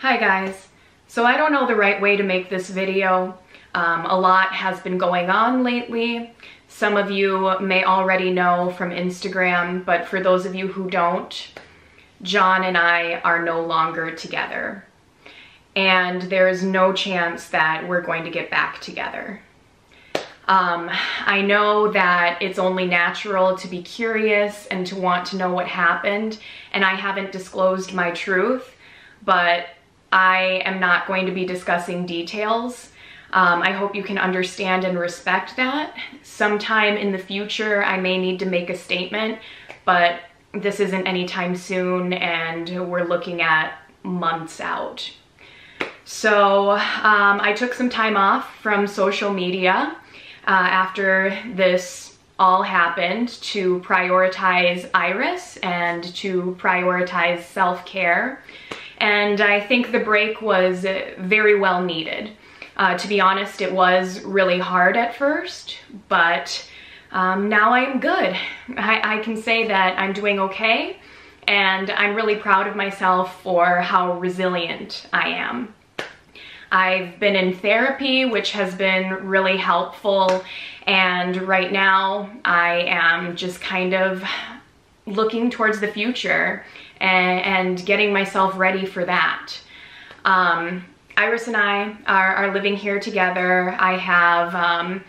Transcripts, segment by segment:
Hi guys. So I don't know the right way to make this video. Um, a lot has been going on lately. Some of you may already know from Instagram, but for those of you who don't, John and I are no longer together. And there is no chance that we're going to get back together. Um, I know that it's only natural to be curious and to want to know what happened, and I haven't disclosed my truth, but I am not going to be discussing details. Um, I hope you can understand and respect that. Sometime in the future, I may need to make a statement, but this isn't anytime soon and we're looking at months out. So um, I took some time off from social media uh, after this all happened to prioritize Iris and to prioritize self-care and I think the break was very well needed. Uh, to be honest, it was really hard at first, but um, now I'm good. I, I can say that I'm doing okay, and I'm really proud of myself for how resilient I am. I've been in therapy, which has been really helpful, and right now I am just kind of looking towards the future and, and getting myself ready for that. Um, Iris and I are, are, living here together. I have um,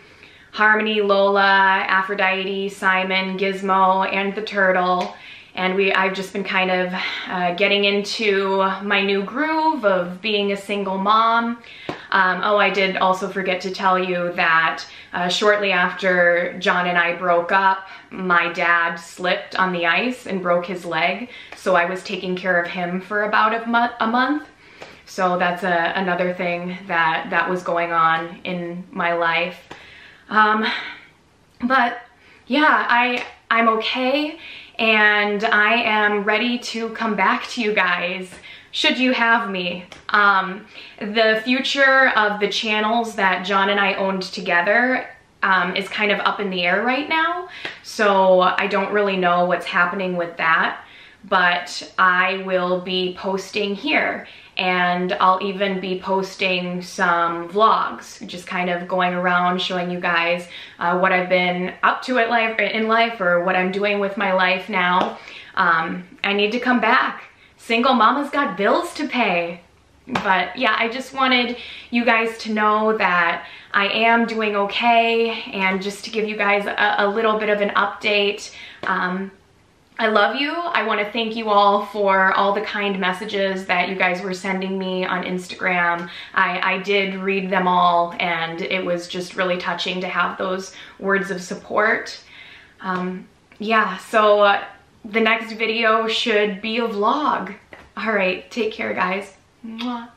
Harmony, Lola, Aphrodite, Simon, Gizmo, and the turtle. And we, I've just been kind of uh, getting into my new groove of being a single mom. Um, oh, I did also forget to tell you that uh, shortly after John and I broke up, my dad slipped on the ice and broke his leg. So I was taking care of him for about a, mo a month. So that's a, another thing that, that was going on in my life. Um, but yeah, I, I'm okay and I am ready to come back to you guys should you have me. Um, the future of the channels that John and I owned together um, is kind of up in the air right now. So I don't really know what's happening with that, but I will be posting here and I'll even be posting some vlogs, just kind of going around showing you guys uh, what I've been up to at life, in life or what I'm doing with my life now. Um, I need to come back. Single mama's got bills to pay. But yeah, I just wanted you guys to know that I am doing okay and just to give you guys a, a little bit of an update. Um, I love you. I want to thank you all for all the kind messages that you guys were sending me on Instagram. I, I did read them all and it was just really touching to have those words of support. Um, yeah, so uh, the next video should be a vlog. All right, take care guys. Mwah.